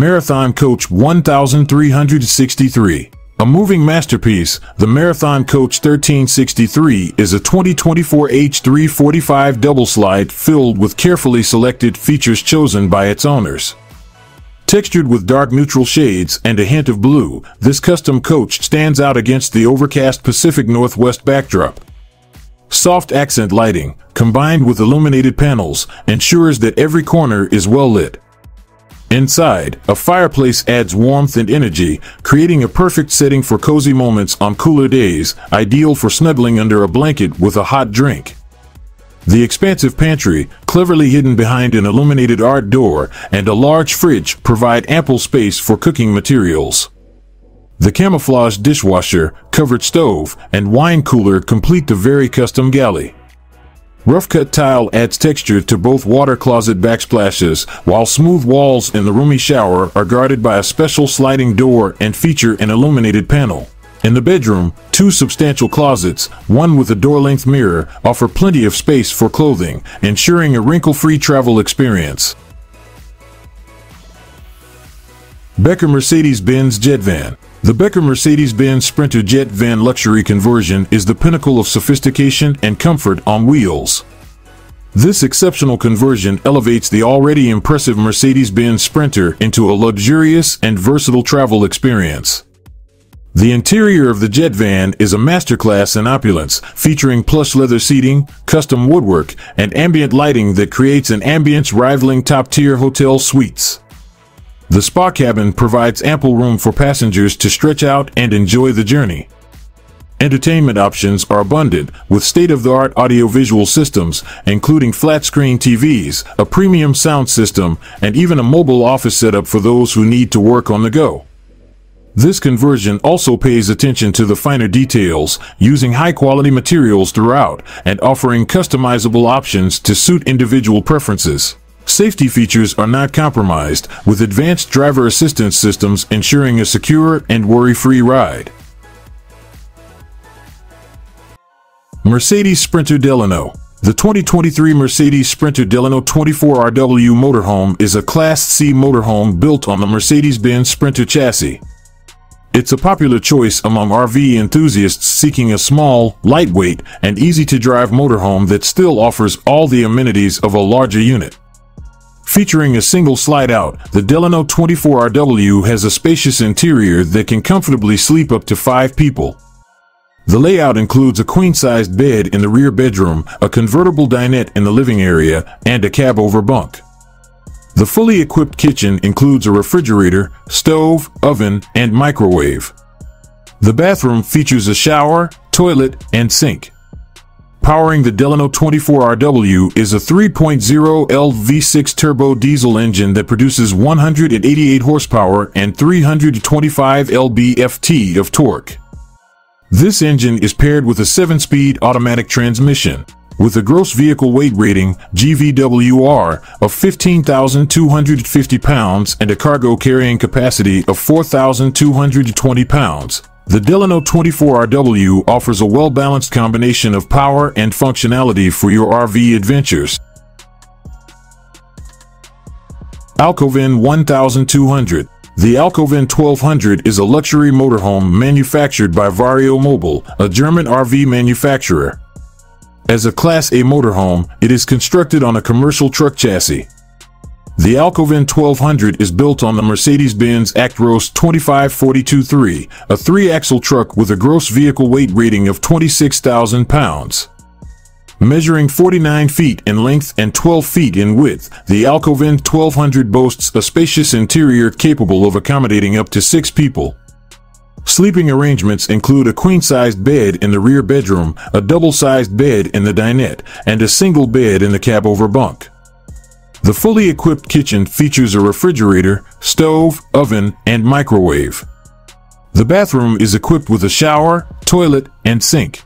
Marathon Coach 1363. A moving masterpiece, the Marathon Coach 1363 is a 2024 H345 double slide filled with carefully selected features chosen by its owners. Textured with dark neutral shades and a hint of blue, this custom coach stands out against the overcast Pacific Northwest backdrop. Soft accent lighting, combined with illuminated panels, ensures that every corner is well lit. Inside, a fireplace adds warmth and energy, creating a perfect setting for cozy moments on cooler days, ideal for snuggling under a blanket with a hot drink. The expansive pantry, cleverly hidden behind an illuminated art door, and a large fridge provide ample space for cooking materials. The camouflage dishwasher, covered stove, and wine cooler complete the very custom galley. Rough-cut tile adds texture to both water closet backsplashes, while smooth walls in the roomy shower are guarded by a special sliding door and feature an illuminated panel. In the bedroom, two substantial closets, one with a door-length mirror, offer plenty of space for clothing, ensuring a wrinkle-free travel experience. Becker Mercedes-Benz Jet Van The Becker Mercedes-Benz Sprinter Jet Van luxury conversion is the pinnacle of sophistication and comfort on wheels. This exceptional conversion elevates the already impressive Mercedes-Benz Sprinter into a luxurious and versatile travel experience. The interior of the jet van is a masterclass in opulence, featuring plush leather seating, custom woodwork, and ambient lighting that creates an ambience rivaling top-tier hotel suites. The spa cabin provides ample room for passengers to stretch out and enjoy the journey. Entertainment options are abundant, with state-of-the-art audiovisual systems, including flat-screen TVs, a premium sound system, and even a mobile office setup for those who need to work on the go. This conversion also pays attention to the finer details, using high-quality materials throughout and offering customizable options to suit individual preferences. Safety features are not compromised, with advanced driver assistance systems ensuring a secure and worry-free ride. Mercedes Sprinter Delano the 2023 Mercedes Sprinter Delano 24RW motorhome is a Class C motorhome built on the Mercedes-Benz Sprinter chassis. It's a popular choice among RV enthusiasts seeking a small, lightweight, and easy-to-drive motorhome that still offers all the amenities of a larger unit. Featuring a single slide-out, the Delano 24RW has a spacious interior that can comfortably sleep up to five people. The layout includes a queen-sized bed in the rear bedroom, a convertible dinette in the living area, and a cab-over bunk. The fully equipped kitchen includes a refrigerator, stove, oven, and microwave. The bathroom features a shower, toilet, and sink. Powering the Delano 24RW is a 3.0L V6 turbo diesel engine that produces 188 horsepower and 325 lb-ft of torque. This engine is paired with a 7-speed automatic transmission. With a gross vehicle weight rating, GVWR, of 15,250 pounds and a cargo carrying capacity of 4,220 pounds, the Delano 24RW offers a well-balanced combination of power and functionality for your RV adventures. Alkoven 1200 The Alkoven 1200 is a luxury motorhome manufactured by Vario Mobile, a German RV manufacturer. As a Class A motorhome, it is constructed on a commercial truck chassis. The Alkoven 1200 is built on the Mercedes-Benz Actros 25423, a three-axle truck with a gross vehicle weight rating of 26,000 pounds. Measuring 49 feet in length and 12 feet in width, the Alkoven 1200 boasts a spacious interior capable of accommodating up to six people. Sleeping arrangements include a queen-sized bed in the rear bedroom, a double-sized bed in the dinette, and a single bed in the cab-over bunk. The fully equipped kitchen features a refrigerator, stove, oven, and microwave. The bathroom is equipped with a shower, toilet, and sink.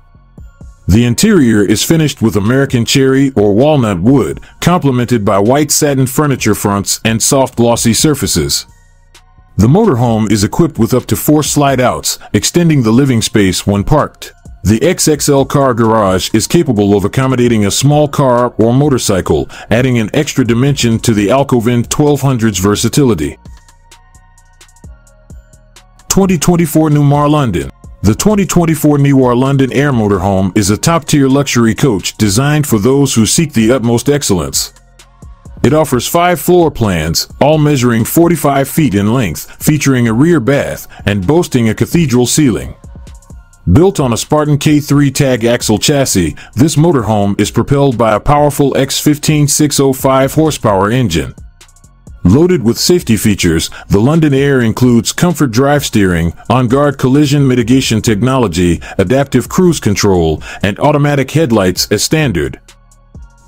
The interior is finished with American cherry or walnut wood, complemented by white satin furniture fronts and soft glossy surfaces. The motorhome is equipped with up to four slide-outs, extending the living space when parked. The XXL car garage is capable of accommodating a small car or motorcycle, adding an extra dimension to the Alkoven 1200's versatility. 2024 Newmar London. The 2024 Newmar London Air Motorhome is a top-tier luxury coach designed for those who seek the utmost excellence. It offers five floor plans, all measuring 45 feet in length, featuring a rear bath and boasting a cathedral ceiling. Built on a Spartan K3 tag axle chassis, this motorhome is propelled by a powerful X15 605 horsepower engine. Loaded with safety features, the London Air includes comfort drive steering, on-guard collision mitigation technology, adaptive cruise control, and automatic headlights as standard.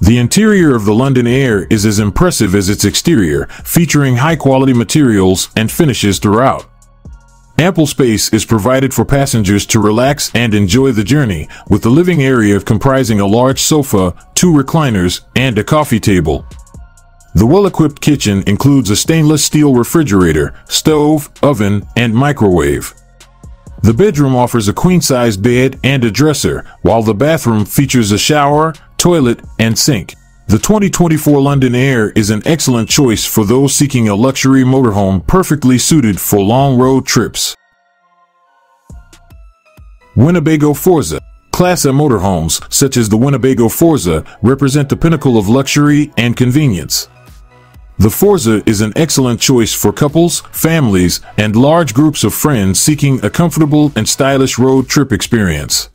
The interior of the London Air is as impressive as its exterior, featuring high-quality materials and finishes throughout. Ample space is provided for passengers to relax and enjoy the journey, with the living area comprising a large sofa, two recliners, and a coffee table. The well-equipped kitchen includes a stainless steel refrigerator, stove, oven, and microwave. The bedroom offers a queen-sized bed and a dresser, while the bathroom features a shower, toilet, and sink. The 2024 London Air is an excellent choice for those seeking a luxury motorhome perfectly suited for long road trips. Winnebago Forza Class A motorhomes, such as the Winnebago Forza, represent the pinnacle of luxury and convenience. The Forza is an excellent choice for couples, families, and large groups of friends seeking a comfortable and stylish road trip experience.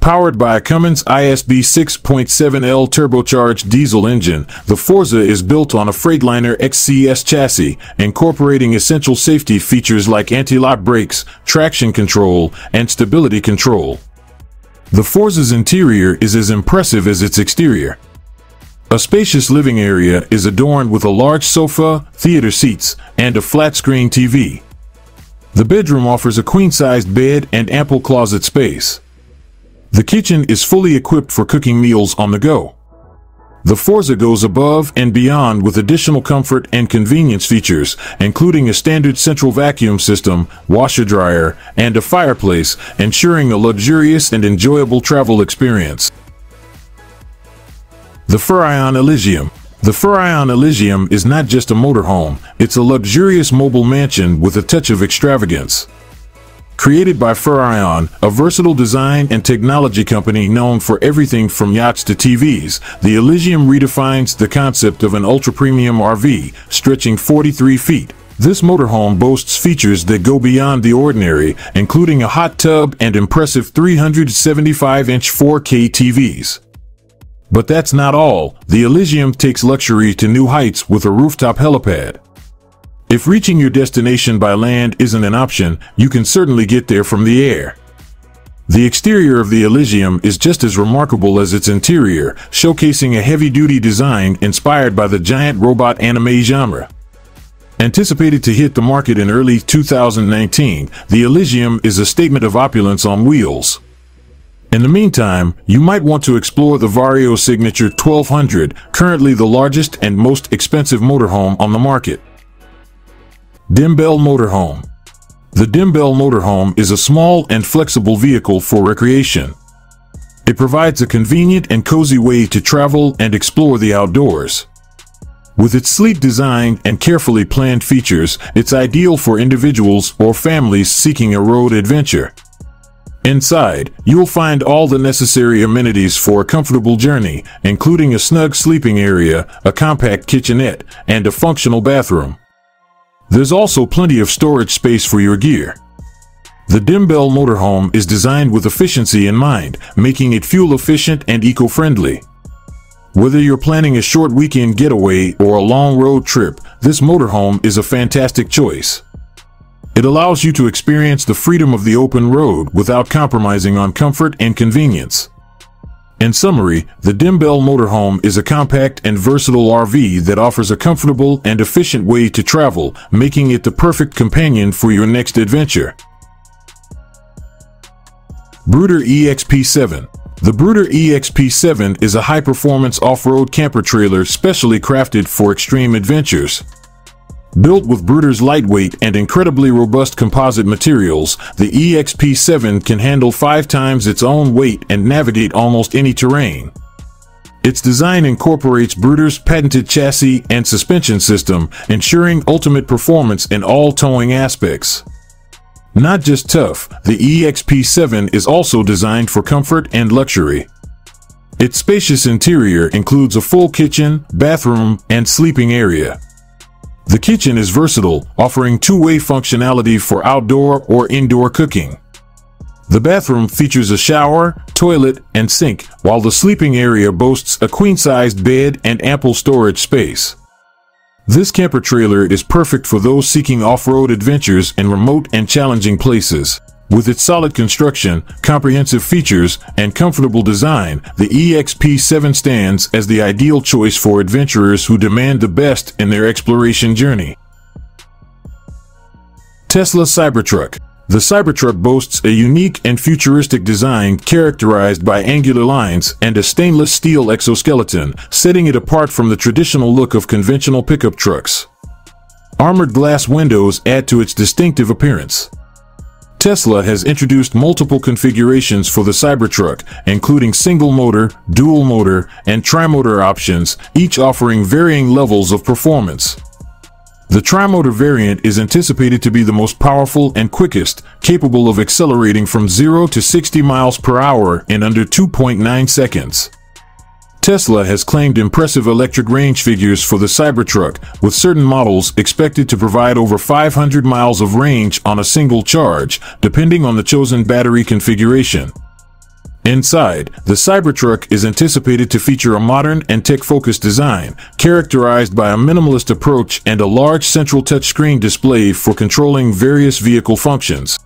Powered by a Cummins ISB 6.7L turbocharged diesel engine, the Forza is built on a Freightliner XCS chassis, incorporating essential safety features like anti-lock brakes, traction control, and stability control. The Forza's interior is as impressive as its exterior. A spacious living area is adorned with a large sofa, theater seats, and a flat-screen TV. The bedroom offers a queen-sized bed and ample closet space. The kitchen is fully equipped for cooking meals on the go. The Forza goes above and beyond with additional comfort and convenience features, including a standard central vacuum system, washer-dryer, and a fireplace, ensuring a luxurious and enjoyable travel experience. The Furrion Elysium The Furrion Elysium is not just a motorhome, it's a luxurious mobile mansion with a touch of extravagance. Created by Furrion, a versatile design and technology company known for everything from yachts to TVs, the Elysium redefines the concept of an ultra-premium RV, stretching 43 feet. This motorhome boasts features that go beyond the ordinary, including a hot tub and impressive 375-inch 4K TVs. But that's not all. The Elysium takes luxury to new heights with a rooftop helipad. If reaching your destination by land isn't an option, you can certainly get there from the air. The exterior of the Elysium is just as remarkable as its interior, showcasing a heavy-duty design inspired by the giant robot anime genre. Anticipated to hit the market in early 2019, the Elysium is a statement of opulence on wheels. In the meantime, you might want to explore the Vario Signature 1200, currently the largest and most expensive motorhome on the market. Dembell Motorhome The Dembell Motorhome is a small and flexible vehicle for recreation. It provides a convenient and cozy way to travel and explore the outdoors. With its sleek design and carefully planned features, it's ideal for individuals or families seeking a road adventure. Inside, you'll find all the necessary amenities for a comfortable journey, including a snug sleeping area, a compact kitchenette, and a functional bathroom. There's also plenty of storage space for your gear. The Dembell motorhome is designed with efficiency in mind, making it fuel efficient and eco-friendly. Whether you're planning a short weekend getaway or a long road trip, this motorhome is a fantastic choice. It allows you to experience the freedom of the open road without compromising on comfort and convenience. In summary, the Dembell motorhome is a compact and versatile RV that offers a comfortable and efficient way to travel, making it the perfect companion for your next adventure. Bruder EXP7 The Bruder EXP7 is a high-performance off-road camper trailer specially crafted for extreme adventures. Built with Bruder's lightweight and incredibly robust composite materials, the EXP7 can handle five times its own weight and navigate almost any terrain. Its design incorporates Bruder's patented chassis and suspension system, ensuring ultimate performance in all towing aspects. Not just tough, the EXP7 is also designed for comfort and luxury. Its spacious interior includes a full kitchen, bathroom, and sleeping area. The kitchen is versatile, offering two-way functionality for outdoor or indoor cooking. The bathroom features a shower, toilet, and sink, while the sleeping area boasts a queen-sized bed and ample storage space. This camper trailer is perfect for those seeking off-road adventures in remote and challenging places. With its solid construction, comprehensive features, and comfortable design, the EXP7 stands as the ideal choice for adventurers who demand the best in their exploration journey. Tesla Cybertruck The Cybertruck boasts a unique and futuristic design characterized by angular lines and a stainless steel exoskeleton, setting it apart from the traditional look of conventional pickup trucks. Armored glass windows add to its distinctive appearance. Tesla has introduced multiple configurations for the Cybertruck, including single motor, dual motor, and tri-motor options, each offering varying levels of performance. The tri-motor variant is anticipated to be the most powerful and quickest, capable of accelerating from 0 to 60 miles per hour in under 2.9 seconds. Tesla has claimed impressive electric range figures for the Cybertruck, with certain models expected to provide over 500 miles of range on a single charge, depending on the chosen battery configuration. Inside, the Cybertruck is anticipated to feature a modern and tech-focused design, characterized by a minimalist approach and a large central touchscreen display for controlling various vehicle functions.